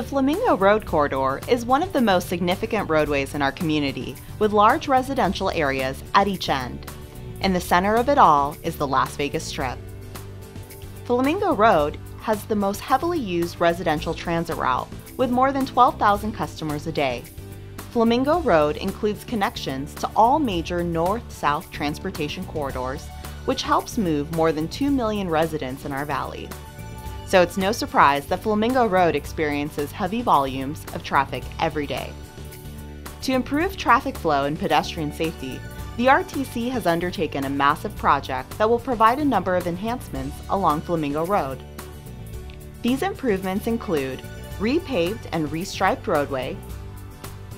The Flamingo Road Corridor is one of the most significant roadways in our community, with large residential areas at each end. In the center of it all is the Las Vegas Strip. Flamingo Road has the most heavily used residential transit route, with more than 12,000 customers a day. Flamingo Road includes connections to all major north-south transportation corridors, which helps move more than 2 million residents in our valley so it's no surprise that Flamingo Road experiences heavy volumes of traffic every day. To improve traffic flow and pedestrian safety, the RTC has undertaken a massive project that will provide a number of enhancements along Flamingo Road. These improvements include repaved and restriped roadway,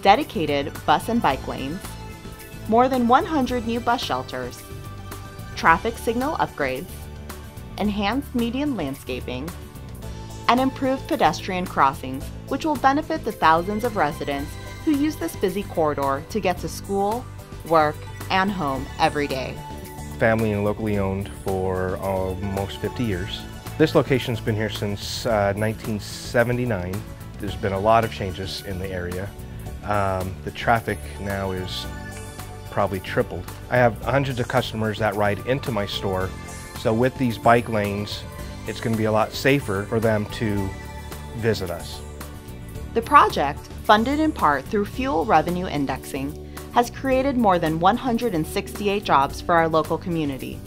dedicated bus and bike lanes, more than 100 new bus shelters, traffic signal upgrades, enhanced median landscaping, and improved pedestrian crossings, which will benefit the thousands of residents who use this busy corridor to get to school, work, and home every day. Family and locally owned for almost 50 years. This location's been here since uh, 1979. There's been a lot of changes in the area. Um, the traffic now is probably tripled. I have hundreds of customers that ride into my store so with these bike lanes, it's going to be a lot safer for them to visit us. The project, funded in part through fuel revenue indexing, has created more than 168 jobs for our local community.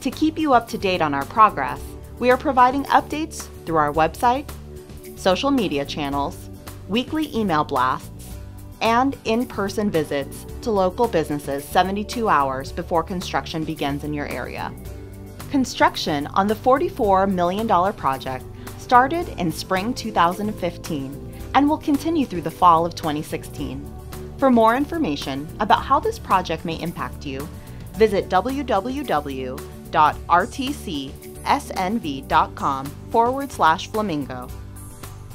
To keep you up to date on our progress, we are providing updates through our website, social media channels, weekly email blasts, and in-person visits to local businesses 72 hours before construction begins in your area. Construction on the $44 million project started in spring 2015 and will continue through the fall of 2016. For more information about how this project may impact you, visit www.rtcsnv.com forward slash flamingo.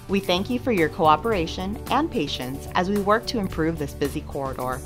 We thank you for your cooperation and patience as we work to improve this busy corridor.